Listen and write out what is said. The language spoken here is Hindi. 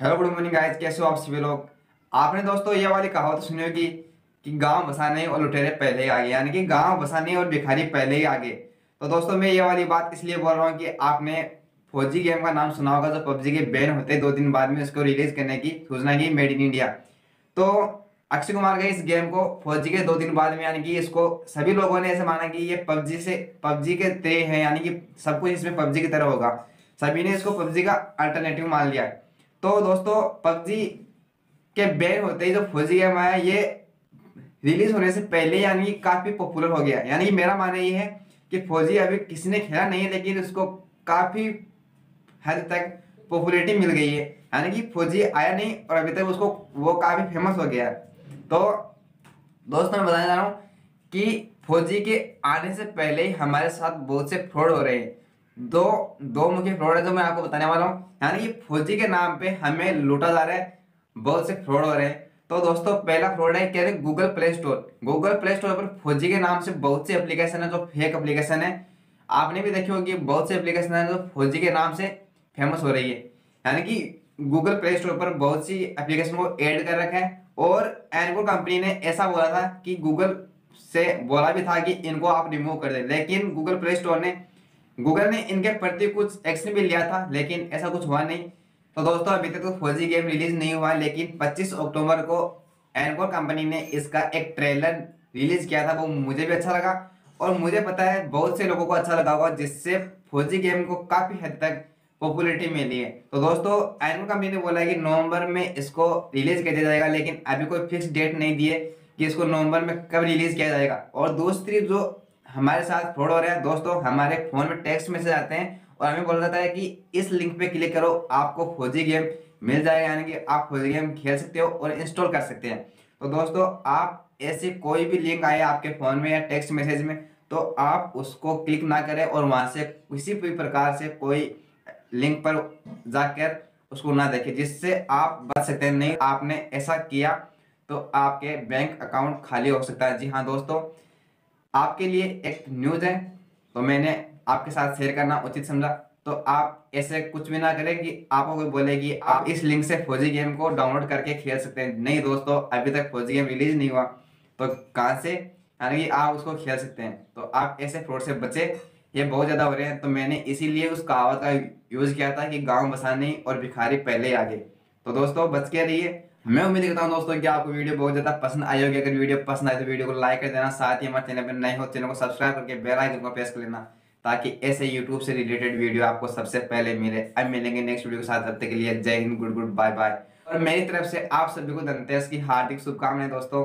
हेलो गुड मॉर्निंग गाइस कैसे हो आप सभी लोग? आपने दोस्तों, ये वाली कहावत सुनी होगी कि गाँव बसाने और लुटेरे पहले ही आगे, यानी कि गाँव बसाने और भिखारी पहले ही आगे। तो दोस्तों, मैं ये वाली बात इसलिए बोल रहा हूँ कि आपने फौजी गेम का नाम सुना होगा, जो पबजी के बैन होते दो दिन बाद में उसको रिलीज़ करने की सूचना की मेड इन इंडिया तो अक्षय कुमार का इस गेम को फौजी के दो दिन बाद में, यानी कि इसको सभी लोगों ने ऐसे माना कि ये पबजी से, पबजी के तेरे हैं, यानी कि सब कुछ इसमें पबजी की तरह होगा। सभी ने इसको पबजी का अल्टरनेटिव मान लिया। तो दोस्तों, पबजी के बैन होते ही जो फौजी गेम आया, ये रिलीज़ होने से पहले यानी कि काफ़ी पॉपुलर हो गया। यानी कि मेरा मानना ये है कि फौजी अभी किसी ने खेला नहीं है, लेकिन उसको काफ़ी हद तक पॉपुलरिटी मिल गई है। यानी कि फौजी आया नहीं और अभी तक उसको वो काफ़ी फ़ेमस हो गया। तो दोस्तों, मैं बताना चाह रहा हूँ कि फौजी के आने से पहले ही हमारे साथ बहुत से फ्रॉड हो रहे हैं। दो दो मुख्य फ्रॉड है जो मैं आपको बताने वाला हूँ। यानी कि फौजी के नाम पे हमें लूटा जा रहा है, बहुत से फ्रॉड हो रहे हैं। तो दोस्तों, पहला फ्रॉड है, क्या Google play store. Google play store पर फौजी के नाम से बहुत से एप्लीकेशन है, जो फेक एप्लीकेशन है। आपने भी देखी होगी, बहुत सी एप्लीकेशन है, जो फौजी के नाम से फ़ेमस हो रही है। यानी कि गूगल प्ले स्टोर पर बहुत सी एप्लीकेशन को ऐड कर रखा है और एनको कंपनी ने ऐसा बोला था कि गूगल से बोला भी था कि इनको आप रिमूव कर दें। लेकिन गूगल प्ले स्टोर ने गूगल ने इनके प्रति कुछ एक्शन भी लिया था, लेकिन ऐसा कुछ हुआ नहीं। तो दोस्तों, अभी तक तो फौजी गेम रिलीज़ नहीं हुआ, लेकिन 25 अक्टूबर को एनकोर कंपनी ने इसका एक ट्रेलर रिलीज़ किया था, वो मुझे भी अच्छा लगा। और मुझे पता है, बहुत से लोगों को अच्छा लगा होगा, जिससे फौजी गेम को काफ़ी हद तक पॉपुलरिटी मिली है। तो दोस्तों एनकोर कंपनी ने बोला है कि नवंबर में इसको रिलीज़ किया जाएगा, लेकिन अभी कोई फिक्स डेट नहीं दिए कि इसको नवंबर में कब रिलीज़ किया जाएगा। और दूसरी जो हमारे साथ फ्रॉड हो रहा है, दोस्तों, हमारे फ़ोन में टेक्स्ट मैसेज आते हैं और हमें बोला जाता है कि इस लिंक पे क्लिक करो, आपको फौजी गेम मिल जाएगा, यानी कि आप फौजी गेम खेल सकते हो और इंस्टॉल कर सकते हैं। तो दोस्तों, आप ऐसे कोई भी लिंक आए आपके फ़ोन में या टेक्स्ट मैसेज में तो आप उसको क्लिक ना करें और वहाँ से किसी भी प्रकार से कोई लिंक पर जाकर उसको ना देखें, जिससे आप बच सकते हैं। नहीं, आपने ऐसा किया तो आपके बैंक अकाउंट खाली हो सकता है। जी हाँ दोस्तों आपके लिए एक न्यूज़ है तो मैंने आपके साथ शेयर करना उचित समझा। तो आप ऐसे कुछ भी ना करें कि आपको कोई बोले कि आप इस लिंक से फौजी गेम को डाउनलोड करके खेल सकते हैं। नहीं दोस्तों, अभी तक फौजी गेम रिलीज़ नहीं हुआ। तो कहाँ से? यानी कि आप उसको खेल सकते हैं। तो आप ऐसे फ्रॉड से बचे, ये बहुत ज़्यादा हो रहे हैं। तो मैंने इसीलिए उस कहावत का यूज़ किया था कि गाँव बसाने और भिखारी पहले आगे। तो दोस्तों, बच के रहिए। मैं उम्मीद करता हूँ दोस्तों कि आपको वीडियो बहुत ज़्यादा पसंद आई होगी। अगर वीडियो पसंद आए तो वीडियो को लाइक कर देना, साथ ही हमारे चैनल पर नए हो चैनल को सब्सक्राइब करके बेल आइकन को प्रेस कर लेना, ताकि ऐसे यूट्यूब से रिलेटेड वीडियो आपको सबसे पहले मिले। अब मिलेंगे नेक्स्ट वीडियो के साथ। तब तक के लिए Jai Hind, good good bye bye और मेरी तरफ़ से आप सभी को धनतेरस की हार्दिक शुभकामनाएँ दोस्तों।